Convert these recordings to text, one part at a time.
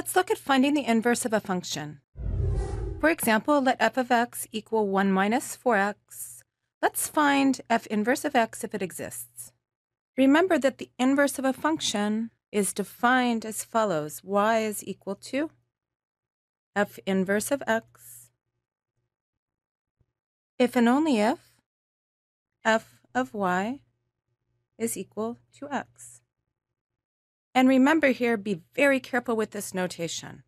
Let's look at finding the inverse of a function. For example, let f of x equal 1 minus 4x. Let's find f inverse of x if it exists. Remember that the inverse of a function is defined as follows. y is equal to f inverse of x if and only if f of y is equal to x. And remember here, be very careful with this notation.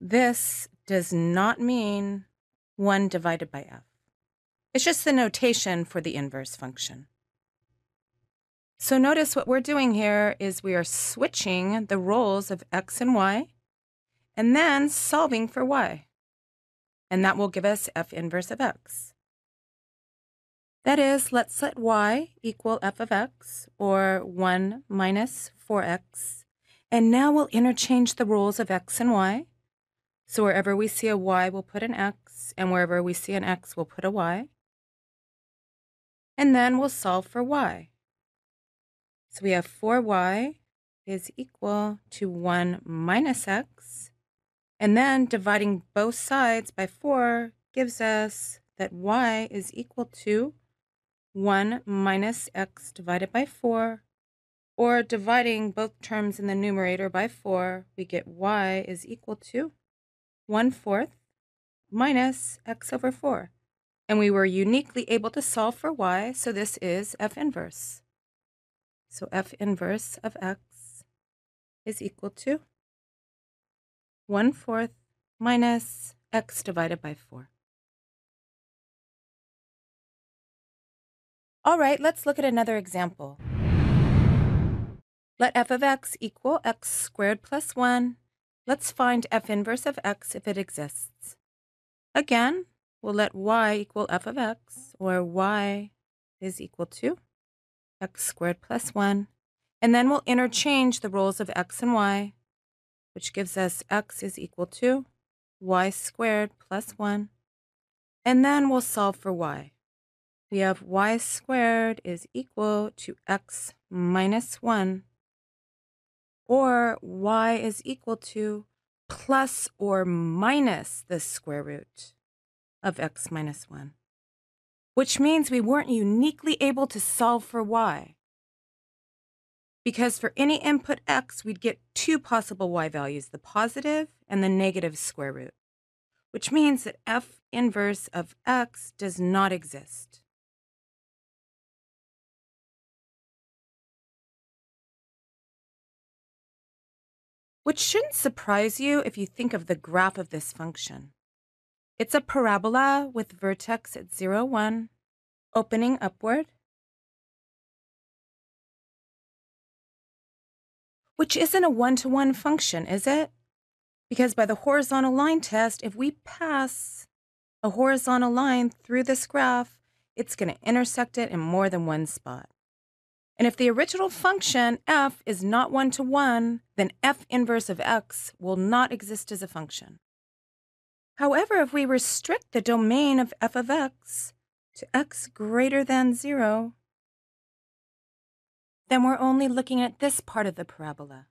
This does not mean 1 divided by f. It's just the notation for the inverse function. So notice what we're doing here is we are switching the roles of x and y and then solving for y. And that will give us f inverse of x. That is, let's let y equal f of x, or 1 minus 4x. And now we'll interchange the roles of x and y. So wherever we see a y, we'll put an x, and wherever we see an x, we'll put a y. And then we'll solve for y. So we have 4y is equal to 1 minus x. And then dividing both sides by 4 gives us that y is equal to 1 minus x divided by 4. Or dividing both terms in the numerator by 4, we get y is equal to 1 fourth minus x over 4. And we were uniquely able to solve for y, so this is f inverse. So f inverse of x is equal to 1 fourth minus x divided by 4. All right, let's look at another example. Let f of x equal x squared plus 1. Let's find f inverse of x if it exists. Again, we'll let y equal f of x, or y is equal to x squared plus 1. And then we'll interchange the roles of x and y, which gives us x is equal to y squared plus 1. And then we'll solve for y. We have y squared is equal to x minus 1, or y is equal to plus or minus the square root of x minus 1 which means we weren't uniquely able to solve for y. Because for any input x, we'd get two possible y values, the positive and the negative square root, which means that f inverse of x does not exist. Which shouldn't surprise you if you think of the graph of this function. It's a parabola with vertex at 0, 1, opening upward, which isn't a one-to-one function, is it? Because by the horizontal line test, if we pass a horizontal line through this graph, it's going to intersect it in more than one spot. And if the original function f is not one-to-one, then f inverse of x will not exist as a function. However, if we restrict the domain of f of x to x greater than 0, then we're only looking at this part of the parabola.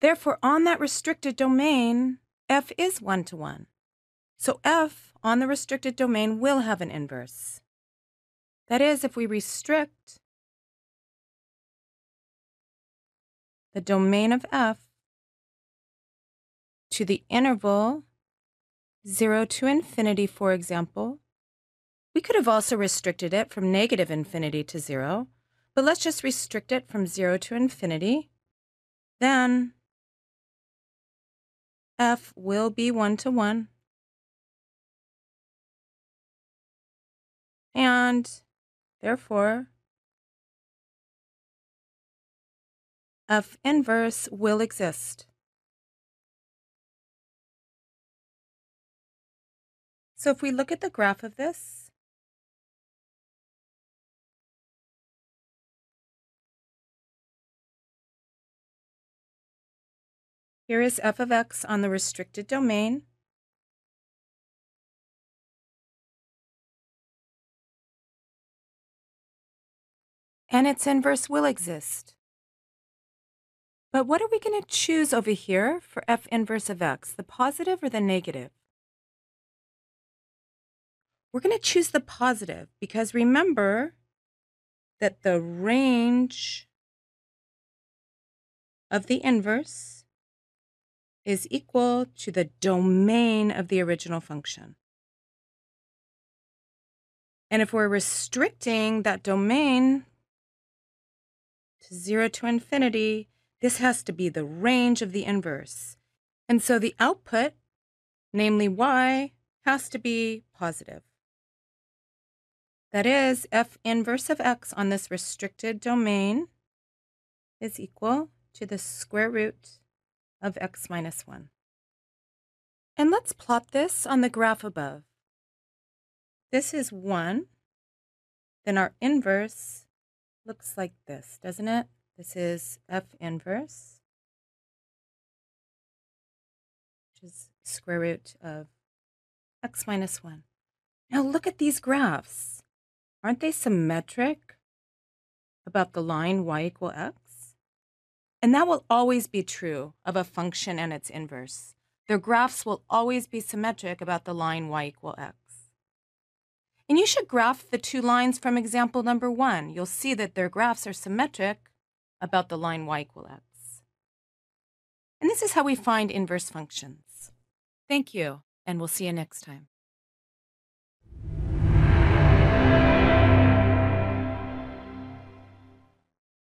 Therefore, on that restricted domain, f is one-to-one. So f on the restricted domain will have an inverse. That is, if we restrict the domain of f to the interval 0 to infinity, for example. We could have also restricted it from negative infinity to 0, but let's just restrict it from 0 to infinity. Then f will be 1 to 1. And therefore, f inverse will exist. So if we look at the graph of this, here is f of x on the restricted domain. And its inverse will exist. But what are we going to choose over here for f inverse of x, the positive or the negative? We're going to choose the positive because remember that the range of the inverse is equal to the domain of the original function. And if we're restricting that domain to 0 to infinity, this has to be the range of the inverse. And so the output, namely y, has to be positive. That is, f inverse of x on this restricted domain is equal to the square root of x minus 1. And let's plot this on the graph above. This is 1. Then our inverse looks like this, doesn't it? This is f inverse, which is square root of x minus 1. Now look at these graphs. Aren't they symmetric about the line y equal x? And that will always be true of a function and its inverse. Their graphs will always be symmetric about the line y equal x. And you should graph the two lines from example number one. You'll see that their graphs are symmetric about the line y equal x. And this is how we find inverse functions. Thank you, and we'll see you next time.